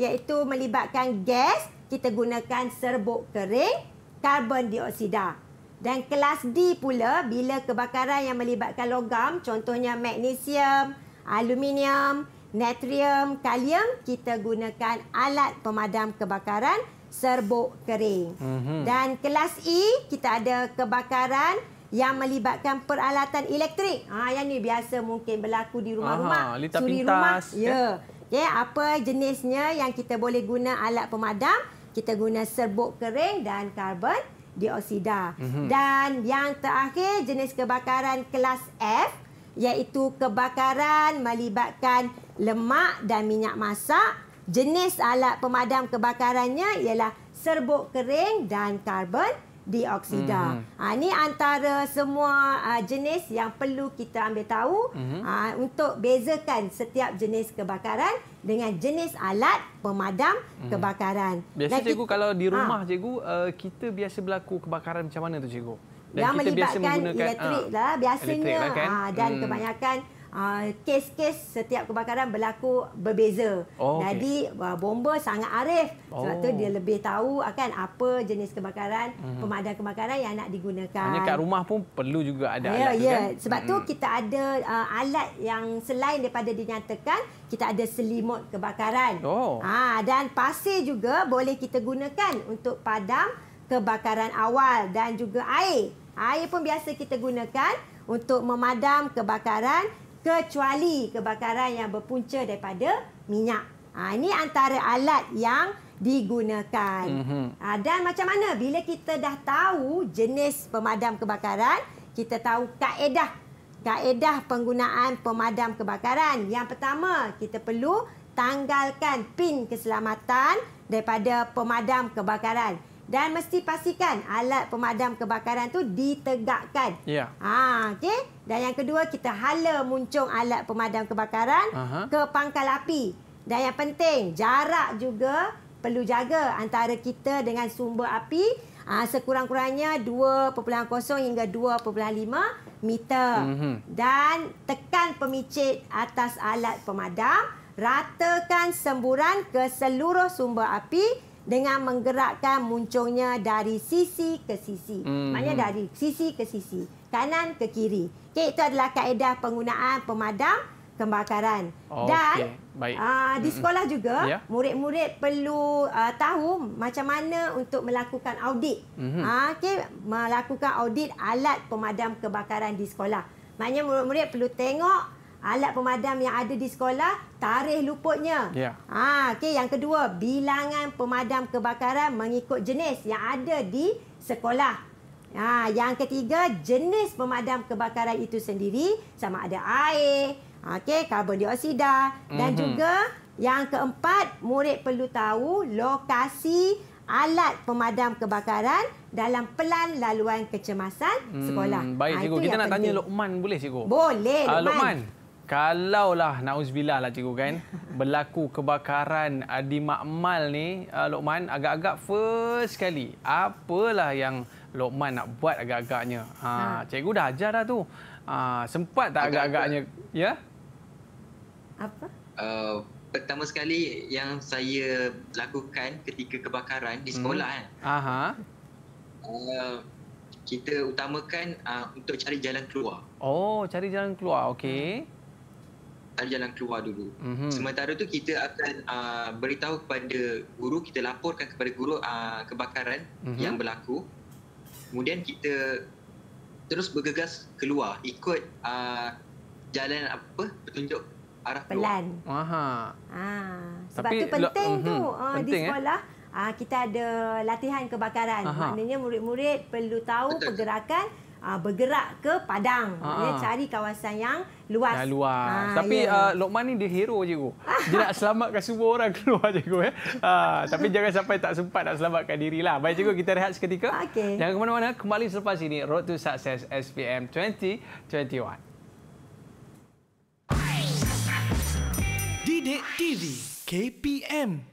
iaitu melibatkan gas, kita gunakan serbuk kering, karbon dioksida. Dan kelas D pula bila kebakaran yang melibatkan logam, contohnya magnesium, aluminium, natrium, kalium, kita gunakan alat pemadam kebakaran serbuk kering. Mhm. Dan kelas E kita ada kebakaran yang melibatkan peralatan elektrik. Ha yang ni biasa mungkin berlaku di rumah-rumah. Aha, suri pintas, rumah. Ya. Okay, apa jenisnya yang kita boleh guna alat pemadam? Kita guna serbuk kering dan karbon dioksida. Mhm. Dan yang terakhir jenis kebakaran kelas F iaitu kebakaran melibatkan lemak dan minyak masak. Jenis alat pemadam kebakarannya ialah serbuk kering dan karbon dioksida. Mhm. Ha, ini antara semua uh, jenis yang perlu kita ambil tahu Mhm. uh, untuk bezakan setiap jenis kebakaran dengan jenis alat pemadam kebakaran. Mhm. Biasa Dan cikgu kita- kalau di Ha. rumah cikgu uh, kita biasa berlaku kebakaran macam mana tu cikgu? yang melibatkan elektrik ah, lah biasanya elektrik lah kan? ah, dan Hmm. kebanyakan ah, kes-kes setiap kebakaran berlaku berbeza. Oh, okey. Jadi ah, bomba sangat arif. Sebab tu Oh. dia lebih tahu akan apa jenis kebakaran, Mhm. pemadam kebakaran yang nak digunakan. Hanya kat rumah pun perlu juga ada ya, alat tu ya. kan? Sebab tu Mm-mm. kita ada uh, alat yang selain daripada dinyatakan, kita ada selimut kebakaran. Oh. Ah, dan pasir juga boleh kita gunakan untuk padam kebakaran awal dan juga air. Air pun biasa kita gunakan untuk memadam kebakaran kecuali kebakaran yang berpunca daripada minyak. Ha, ini antara alat yang digunakan. Mhm. Ha, dan macam mana bila kita dah tahu jenis pemadam kebakaran, kita tahu kaedah kaedah penggunaan pemadam kebakaran. Yang pertama, kita perlu tanggalkan pin keselamatan daripada pemadam kebakaran. Dan mesti pastikan alat pemadam kebakaran tu ditegakkan. Ya. Ha, okey. Dan yang kedua kita hala muncung alat pemadam kebakaran Aha. ke pangkal api. Dan yang penting jarak juga perlu jaga antara kita dengan sumber api ha, sekurang-kurangnya 2.0 hingga 2.5 meter. Mhm. Dan tekan pemicit atas alat pemadam, ratakan semburan ke seluruh sumber api dengan menggerakkan muncungnya dari sisi ke sisi. Mhm. Maknanya dari sisi ke sisi, kanan ke kiri. Okey, itu adalah kaedah penggunaan pemadam kebakaran. Okey, Dan baik. Uh, di Mm-mm. sekolah juga Ya. murid-murid perlu uh, tahu macam mana untuk melakukan audit. Mhm. Ah, okey, melakukan audit alat pemadam kebakaran di sekolah. Maknanya murid-murid perlu tengok alat pemadam yang ada di sekolah, tarikh luputnya. Ya. Ah, okey, yang kedua, bilangan pemadam kebakaran mengikut jenis yang ada di sekolah. Ha, yang ketiga, jenis pemadam kebakaran itu sendiri sama ada air, okey, karbon dioksida dan Mhm. juga yang keempat, murid perlu tahu lokasi alat pemadam kebakaran dalam pelan laluan kecemasan sekolah. Hmm, baik Ah, cikgu, kita nak tanya penting. Lokman boleh cikgu? Boleh, Ah, Lokman. Lokman. Kalaulah nauzubillah lah cikgu kan berlaku kebakaran uh, di Makmal ni uh, Lokman agak-agak first sekali apalah yang Lokman nak buat agak-agaknya. Ha, Ha. cikgu dah ajar dah tu. Ha, sempat tak agak-agaknya ya? Apa? Uh, pertama sekali yang saya lakukan ketika kebakaran di sekolah kan. Aha. Uh, kita utamakan uh, untuk cari jalan keluar. Oh, cari jalan keluar. Okey. Cari jalan keluar dulu. Mhm. Sementara tu kita akan uh, beritahu kepada guru, kita laporkan kepada guru uh, kebakaran Mhm. yang berlaku. Kemudian kita terus bergegas keluar ikut uh, jalan apa petunjuk arah keluar. Pelan. Aha. Ah, sebab Tapi tu penting lo- tu ah, di penting, eh? sekolah ah, kita ada latihan kebakaran. Aha. Maknanya murid-murid perlu tahu Betul. pergerakan ah, bergerak ke padang. Maknanya Ah. cari kawasan yang luas. Yang luas. Ah, tapi ya. uh, Lokman ni dia hero cikgu. Dia nak selamatkan semua orang keluar cikgu eh. Uh, tapi jangan sampai tak sempat nak selamatkan diri lah. Baik cikgu kita rehat seketika. Okey. Jangan ke mana-mana. Kembali selepas ini Road to Success SPM 2021. Didik TV KPM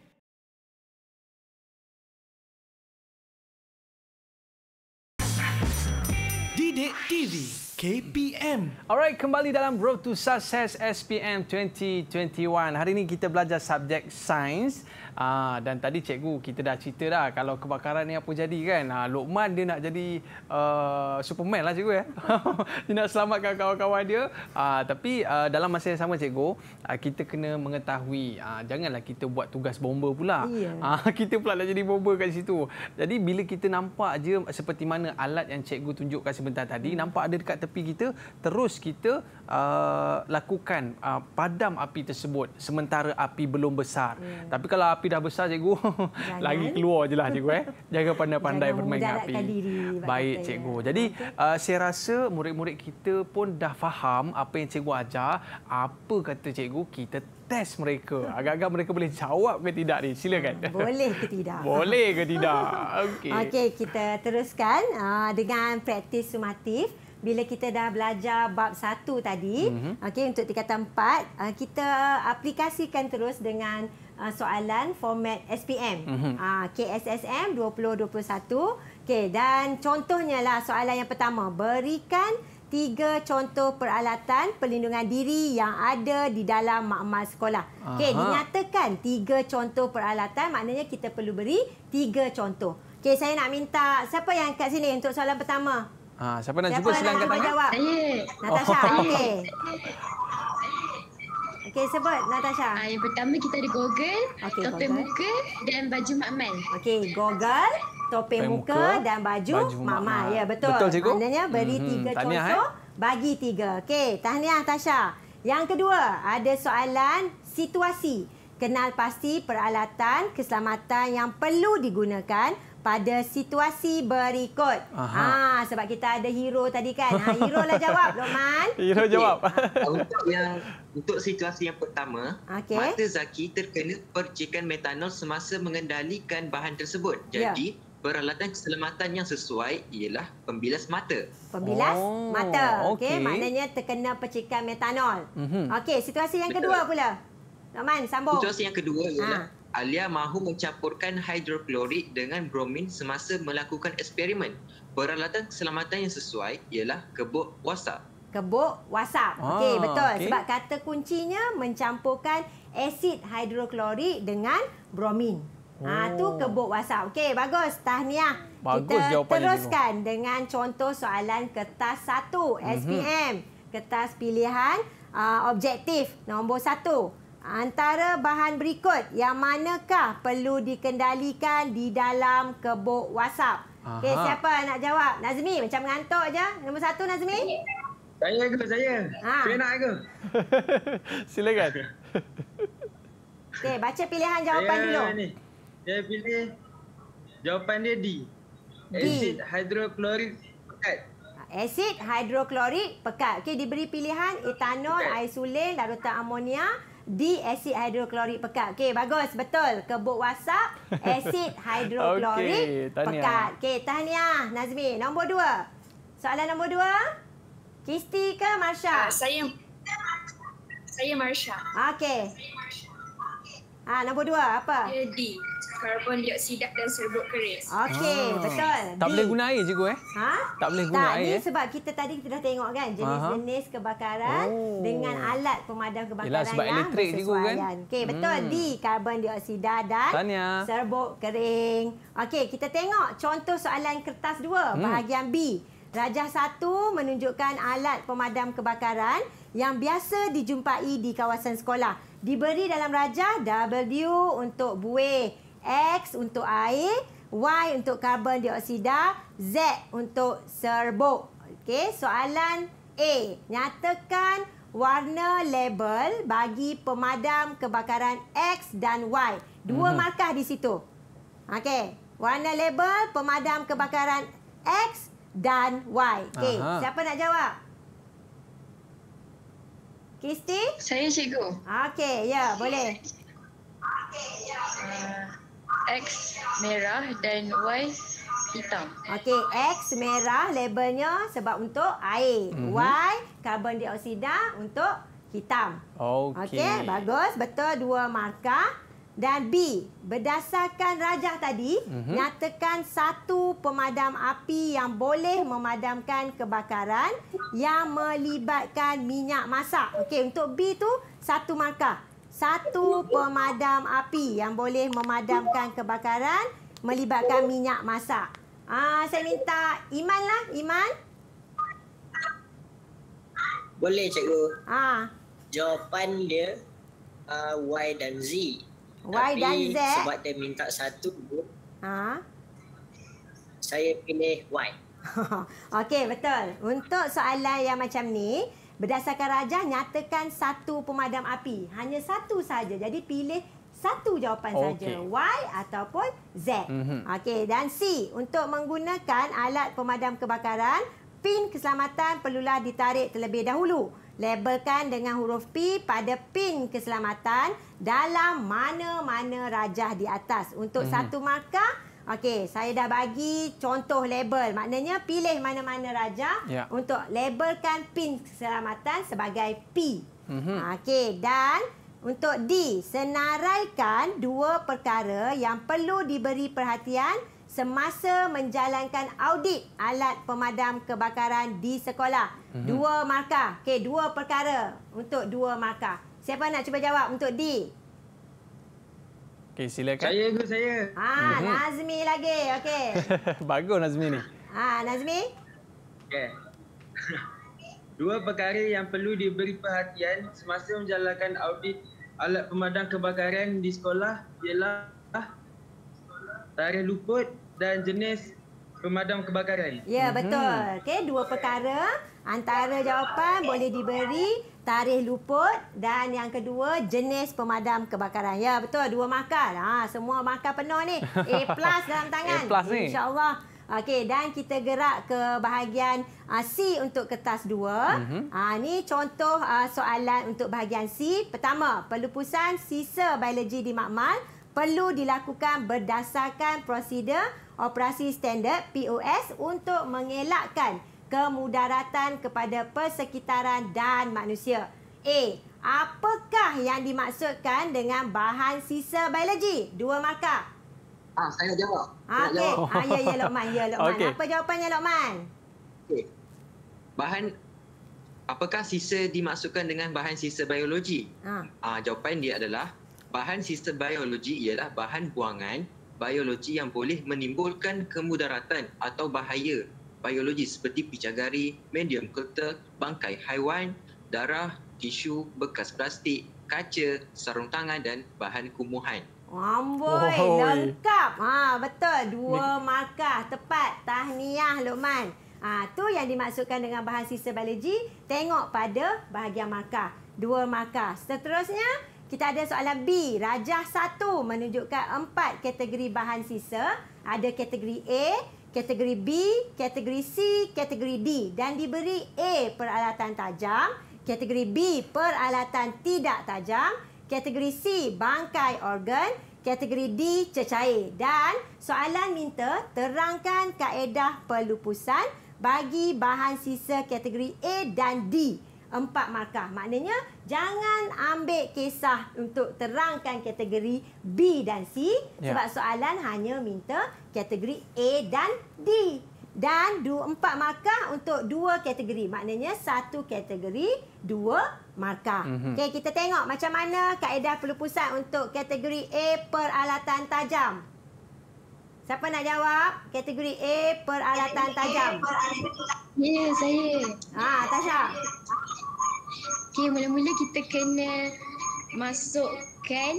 Didik TV KPM Alright, kembali dalam Road to Success SPM 2021. Hari ini kita belajar subjek sains. Uh, dan tadi cikgu kita dah cerita dah kalau kebakaran ni apa jadi kan. Uh, Lokman dia nak jadi uh, Superman lah cikgu ya. dia nak selamatkan kawan-kawan dia. Uh, tapi uh, dalam masa yang sama cikgu, uh, kita kena mengetahui uh, janganlah kita buat tugas bomba pula. Ya. Ah, kita pula nak jadi bomba kat situ. Jadi bila kita nampak je seperti mana alat yang cikgu tunjukkan sebentar tadi, Hmm. nampak ada dekat tepi kita, terus kita uh, lakukan uh, padam api tersebut sementara api belum besar. Ya. Tapi kalau api dah besar cikgu, lagi keluar je lah cikgu eh. Jangan pandai-pandai Jangan bermain dengan api. diri, Baik kata, cikgu. ya. Jadi uh, saya rasa murid-murid kita pun dah faham apa yang cikgu ajar. Apa kata cikgu, kita test mereka. Agak-agak mereka boleh jawab ke tidak ni? Silakan. Boleh ke tidak? Boleh ke tidak? Okey. Okey, kita teruskan uh, dengan praktis sumatif. Bila kita dah belajar bab satu tadi, Mhm. mm-hmm. okey untuk tingkatan empat, uh, kita aplikasikan terus dengan uh, soalan format SPM. Mhm. Uh, KSSM 2021. Okey, dan contohnya lah soalan yang pertama, berikan tiga contoh peralatan perlindungan diri yang ada di dalam makmal sekolah. Okey, dinyatakan tiga contoh peralatan, maknanya kita perlu beri tiga contoh. Okey, saya nak minta siapa yang kat sini untuk soalan pertama? Ha, siapa nak Siapa cuba nak silangkan cuba tangan? jawab? Saya. Natasha, Oh. okey. Okey, sebut Natasha. Ah, yang pertama kita ada goggle, Okey, topeng goggle. muka dan baju makmal. Okey, goggle, topeng muka, muka, dan baju, baju mama. makmal. Ya, betul. Betul, cikgu? Maknanya beri Mhm, tiga tahniah, contoh, bagi tiga. Okey, tahniah Tasha. Yang kedua, ada soalan situasi. Kenal pasti peralatan keselamatan yang perlu digunakan pada situasi berikut. Aha. Ha, sebab kita ada hero tadi kan. Ha, hero lah jawab, Lokman. Hero jawab. Untuk yang untuk situasi yang pertama, Okey. mata Zaki terkena percikan metanol semasa mengendalikan bahan tersebut. Ya. Jadi, peralatan keselamatan yang sesuai ialah pembilas mata. Pembilas Oh, mata. Okey, okey. maknanya terkena percikan metanol. Mhm. Okey, situasi yang Betul. kedua pula. Lokman, sambung. Situasi yang kedua ialah Ha. Alia mahu mencampurkan hidroklorik dengan bromin semasa melakukan eksperimen. Peralatan keselamatan yang sesuai ialah kebuk wasap. Kebuk wasap. Okey, Ah, betul. okey. Sebab kata kuncinya mencampurkan asid hidroklorik dengan bromin. Ha, tu Oh. kebuk wasap. Okey, bagus. Tahniah. Bagus Kita teruskan dengan contoh soalan kertas 1 Mhm. SPM. Kertas pilihan uh, objektif nombor 1. Antara bahan berikut yang manakah perlu dikendalikan di dalam kebuk wasap? Okey, siapa nak jawab? Nazmi macam mengantuk je. Nombor satu Nazmi. Saya ke saya? Ha. Saya nak ke? Silakan. Okey, baca pilihan jawapan saya dulu. Ni, saya pilih jawapan dia D. D. Asid hidroklorik pekat. Asid hidroklorik pekat. Okey, diberi pilihan etanol, Pekat. isolin, larutan amonia, D asid hidroklorik pekat. Okey, bagus. Betul. Kebuk wasap, asid hidroklorik tahniah. pekat. Okey, tahniah Nazmi. Nombor dua. Soalan nombor dua. Kisti ke Marsha? Uh, saya saya Marsha. Okey. Ah, nombor dua apa? D. Karbon dioksida dan serbuk keris. Okey, Ah. betul. Tak D. boleh guna air cikgu eh? Ha? Tak boleh guna tak, air ni eh? sebab kita tadi kita dah tengok kan jenis-jenis kebakaran Oh. dengan alat pemadam kebakaran Yelah, sebab yang elektrik cikgu kan? Okey, betul. Hmm. D, karbon dioksida dan Tahniah. serbuk kering. Okey, kita tengok contoh soalan kertas 2 Hmm. bahagian B. Rajah 1 menunjukkan alat pemadam kebakaran yang biasa dijumpai di kawasan sekolah. Diberi dalam rajah W untuk buih, X untuk air, Y untuk karbon dioksida, Z untuk serbuk. Okey, soalan A. Nyatakan warna label bagi pemadam kebakaran X dan Y. Dua Mhm. markah di situ. Okey, warna label pemadam kebakaran X dan Y. Okey, siapa nak jawab? Kisti? Saya cikgu. Okey, ya, boleh. Uh, X merah dan Y hitam. Okey, X merah labelnya sebab untuk air. Mhm. Y karbon dioksida untuk hitam. Okey. Okey, bagus. Betul dua markah. Dan B, berdasarkan rajah tadi, Mhm. nyatakan satu pemadam api yang boleh memadamkan kebakaran yang melibatkan minyak masak. Okey, untuk B tu satu markah. Satu pemadam api yang boleh memadamkan kebakaran melibatkan minyak masak. Ah, saya minta Iman lah, Iman. Boleh cikgu. Ah, Jawapan dia uh, Y dan Z. Y Tapi dan Z. sebab dia minta satu, ah. saya pilih Y. Okey, betul. Untuk soalan yang macam ni, berdasarkan rajah nyatakan satu pemadam api. Hanya satu saja. Jadi pilih satu jawapan Okey. saja. Y ataupun Z. Mhm. Okey, dan C. Untuk menggunakan alat pemadam kebakaran, pin keselamatan perlulah ditarik terlebih dahulu. Labelkan dengan huruf P pada pin keselamatan dalam mana-mana rajah di atas. Untuk Mhm. satu markah, okey, saya dah bagi contoh label. Maknanya pilih mana-mana rajah Ya. untuk labelkan pin keselamatan sebagai P. Mhm. Okey, dan untuk D, senaraikan dua perkara yang perlu diberi perhatian semasa menjalankan audit alat pemadam kebakaran di sekolah. Mhm. Dua markah. Okey, dua perkara untuk dua markah. Siapa nak cuba jawab untuk D? Okey, silakan. Saya ke saya? Ah, Mhm. Nazmi lagi. Okey. Bagus Nazmi ni. Ah, Nazmi? Okey. Dua perkara yang perlu diberi perhatian semasa menjalankan audit alat pemadam kebakaran di sekolah ialah tarikh luput dan jenis pemadam kebakaran. Ya, betul. Okey, dua perkara. Antara jawapan boleh diberi tarikh luput dan yang kedua jenis pemadam kebakaran. Ya, betul. Dua markah. Ha, semua markah penuh ni. A plus dalam tangan. A plus ni. InsyaAllah. Okey, dan kita gerak ke bahagian uh, C untuk kertas dua. Mhm. Uh, ni contoh uh, soalan untuk bahagian C. Pertama, pelupusan sisa biologi di makmal perlu dilakukan berdasarkan prosedur operasi standard POS untuk mengelakkan kemudaratan kepada persekitaran dan manusia. A. Apakah yang dimaksudkan dengan bahan sisa biologi? Dua markah. Ah, saya jawab. Okey. Ah, ya, ya, Lokman. Ya, Lokman. Okey. Apa jawapannya, Lokman? Okey. Bahan apakah sisa dimaksudkan dengan bahan sisa biologi? Ha. Ah, jawapan dia adalah bahan sisa biologi ialah bahan buangan biologi yang boleh menimbulkan kemudaratan atau bahaya biologi seperti picagari, medium ketel, bangkai haiwan, darah, tisu, bekas plastik, kaca, sarung tangan dan bahan kumuhan. Amboi, Oi. lengkap. Ha, betul. Dua markah tepat. Tahniah Lokman. Ha, tu yang dimaksudkan dengan bahan sisa biologi. Tengok pada bahagian markah. Dua markah. Seterusnya, kita ada soalan B. Rajah satu menunjukkan empat kategori bahan sisa. Ada kategori A, kategori B, kategori C, kategori D. Dan diberi A peralatan tajam, kategori B peralatan tidak tajam, kategori C bangkai organ, kategori D cecair. Dan soalan minta terangkan kaedah pelupusan bagi bahan sisa kategori A dan D. Empat markah. Maknanya jangan ambil kisah untuk terangkan kategori B dan C Ya. sebab soalan hanya minta kategori A dan D. Dan dua, empat markah untuk dua kategori. Maknanya satu kategori, dua markah. Mhm. Mm-hmm. Okey, kita tengok macam mana kaedah pelupusan untuk kategori A peralatan tajam. Siapa nak jawab? Kategori A peralatan tajam. Ya, saya. Ha, Tasha. Okey, mula-mula kita kena masukkan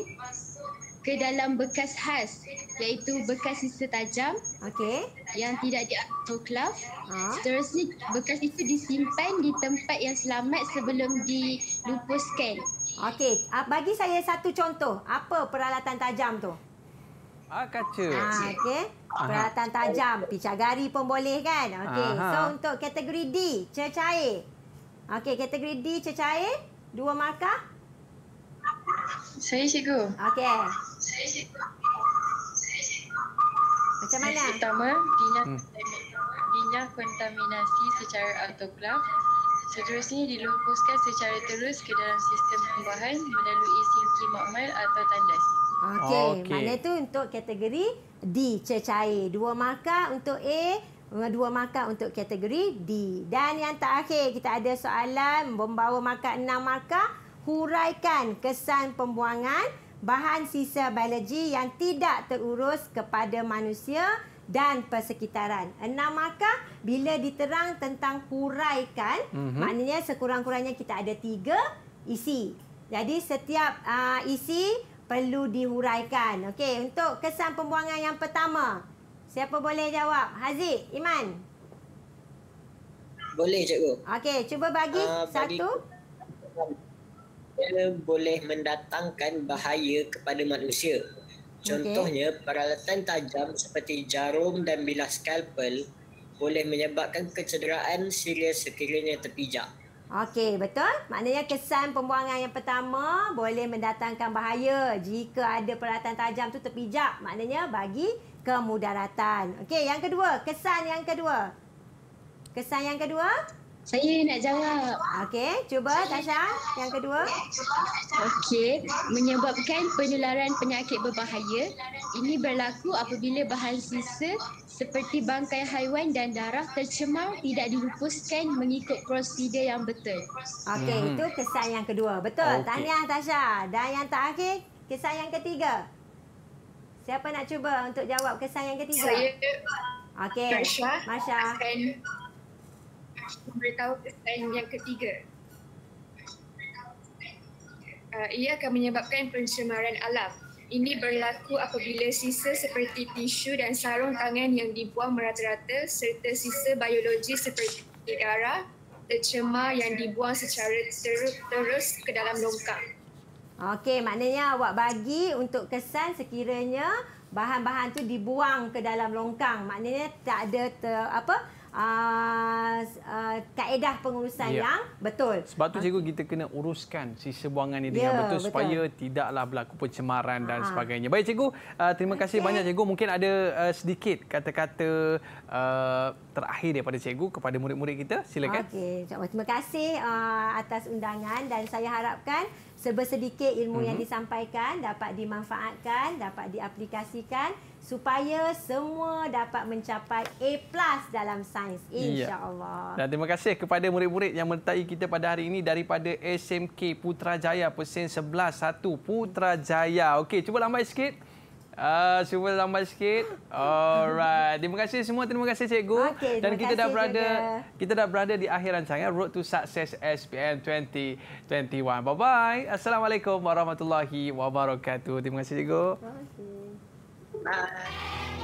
ke dalam bekas khas iaitu bekas sisa tajam Okey. yang tidak diautoklav. Ha. Seterusnya bekas itu disimpan di tempat yang selamat sebelum dilupuskan. Okey, ah, bagi saya satu contoh. Apa peralatan tajam tu? Ah, kaca. Ha, okey. Peralatan tajam, picagari pun boleh kan? Okey. So untuk kategori D, cecair. Okey, kategori D cecair, dua markah. Saya cikgu. Okey. Macam mana? Yang pertama, dinyah, Hmm. dinyah kontaminasi secara autoklav. Seterusnya dilupuskan secara terus ke dalam sistem pembuahan melalui sinki makmal atau tandas. Okey, Okey. mana tu untuk kategori D, cecair. Dua markah untuk A, dua markah untuk kategori D. Dan yang terakhir, kita ada soalan membawa markah enam markah. Huraikan kesan pembuangan bahan sisa biologi yang tidak terurus kepada manusia dan persekitaran. Enam markah bila diterang tentang huraikan, Mhm. maknanya sekurang-kurangnya kita ada tiga isi. Jadi setiap uh, isi perlu dihuraikan. Okey, untuk kesan pembuangan yang pertama. Siapa boleh jawab? Haziq, Iman. Boleh cikgu. Okey, cuba bagi Ah, bagi- satu. Ia boleh mendatangkan bahaya kepada manusia. Contohnya, peralatan tajam seperti jarum dan bilah skalpel boleh menyebabkan kecederaan serius sekiranya terpijak. Okey, betul. Maknanya kesan pembuangan yang pertama boleh mendatangkan bahaya jika ada peralatan tajam tu terpijak. Maknanya bagi kemudaratan. Okey, yang kedua, kesan yang kedua. Kesan yang kedua? Saya nak jawab. Okey, cuba Tasha yang kedua. Okey, menyebabkan penularan penyakit berbahaya. Ini berlaku apabila bahan sisa seperti bangkai haiwan dan darah tercemar tidak dilupuskan mengikut prosedur yang betul. Okey, Mhm. itu kesan yang kedua. Betul. Okey. Tahniah Tasha. Dan yang terakhir, kesan yang ketiga. Siapa nak cuba untuk jawab kesan yang ketiga? Saya Okey. Masya Masya. akan memberitahu kesan yang ketiga. Uh, ia akan menyebabkan pencemaran alam. Ini berlaku apabila sisa seperti tisu dan sarung tangan yang dibuang merata-rata serta sisa biologi seperti darah, tercemar yang dibuang secara ter- terus ke dalam longkang. Okey, maknanya awak bagi untuk kesan sekiranya bahan-bahan tu dibuang ke dalam longkang. Maknanya tak ada ter, apa uh, uh, kaedah pengurusan Ya. yang betul. Sebab tu cikgu kita kena uruskan sisa buangan ni dengan Ya, betul, betul. supaya tidaklah berlaku pencemaran dan Ha. sebagainya. Baik cikgu, uh, terima kasih Okey. banyak cikgu. Mungkin ada uh, sedikit kata-kata uh, terakhir daripada cikgu kepada murid-murid kita. Silakan. Okey, terima kasih uh, atas undangan dan saya harapkan sebersedikit ilmu mm-hmm. yang Mhm. disampaikan dapat dimanfaatkan, dapat diaplikasikan supaya semua dapat mencapai A+ dalam sains Ya. insya-Allah. Dan terima kasih kepada murid-murid yang menyertai kita pada hari ini daripada SMK Putrajaya Pesen 11 1 Putrajaya. Okey, cuba lambat sikit. Uh, cuba lambat sikit. Alright. Terima kasih semua. Terima kasih cikgu. Dan terima kita dah berada juga. kita dah berada di akhir rancangan Road to Success SPM 2021. Bye bye. Assalamualaikum warahmatullahi wabarakatuh. Terima kasih cikgu. Terima kasih. Didik